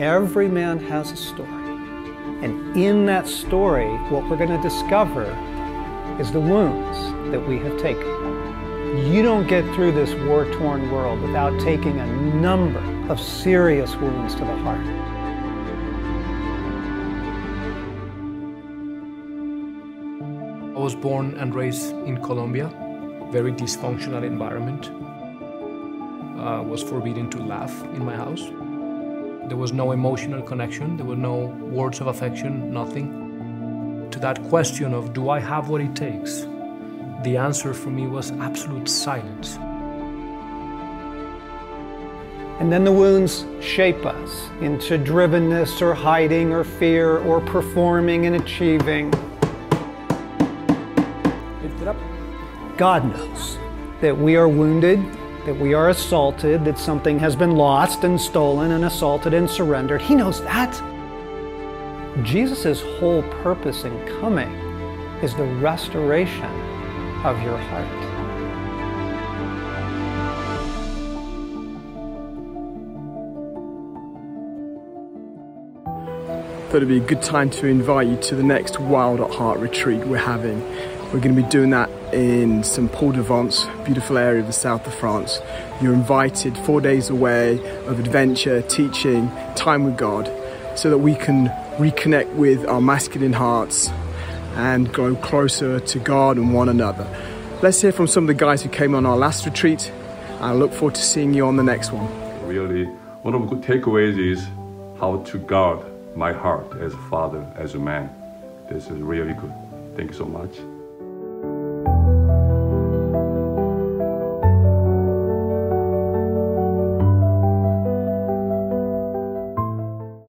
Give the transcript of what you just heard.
every man has a story. And in that story, what we're going to discover is the wounds that we have taken. You don't get through this war torn world without taking a number of serious wounds to the heart. I was born and raised in Colombia, very dysfunctional environment. Uh, was forbidden to laugh in my house. There was no emotional connection, there were no words of affection, nothing. To that question of do I have what it takes, the answer for me was absolute silence. And then the wounds shape us into drivenness or hiding or fear or performing and achieving. Lift it up. God knows that we are wounded, that we are assaulted, that something has been lost and stolen and assaulted and surrendered. He knows that. Jesus' whole purpose in coming is the restoration of your heart. thought it'd be a good time to invite you to the next Wild at Heart retreat we're having. We're going to be doing that in St. Paul de Vence, beautiful area of the south of France. You're invited four days away of adventure, teaching, time with God, so that we can reconnect with our masculine hearts and grow closer to God and one another. Let's hear from some of the guys who came on our last retreat. I look forward to seeing you on the next one. Really, one of the good takeaways is how to guard my heart as a father, as a man. This is really good. Thank you so much.